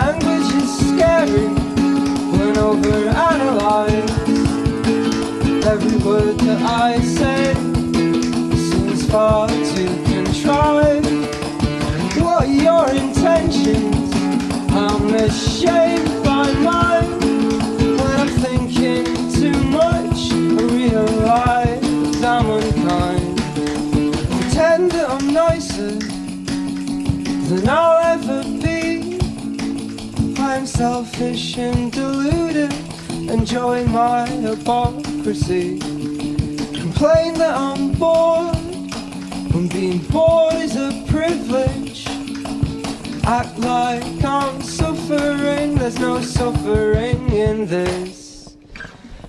language is scary when overanalyzed. Every word that I say seems far too contrived. What are your intentions? I'm ashamed by mine. When I'm thinking too much, I realize I'm unkind. Pretend that I'm nicer than be. I'm selfish and deluded, enjoy my hypocrisy. Complain that I'm bored, when being bored is a privilege. Act like I'm suffering, there's no suffering in this.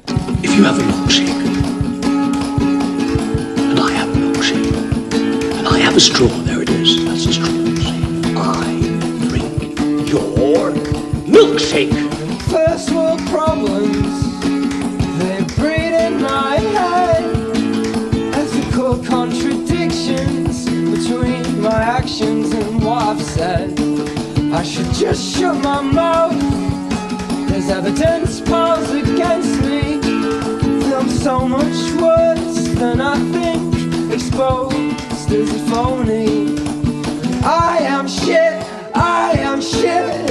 If you have a milkshake, and I have a milkshake, and I have a straw, there it is, that's a straw. I drink your milkshake. First world problems, they breed in my head. Ethical contradictions between my actions and what I've said. I should just shut my mouth. There's evidence piles against me. I'm so much worse than I think. Exposed as a phony. I am shit. I am shit.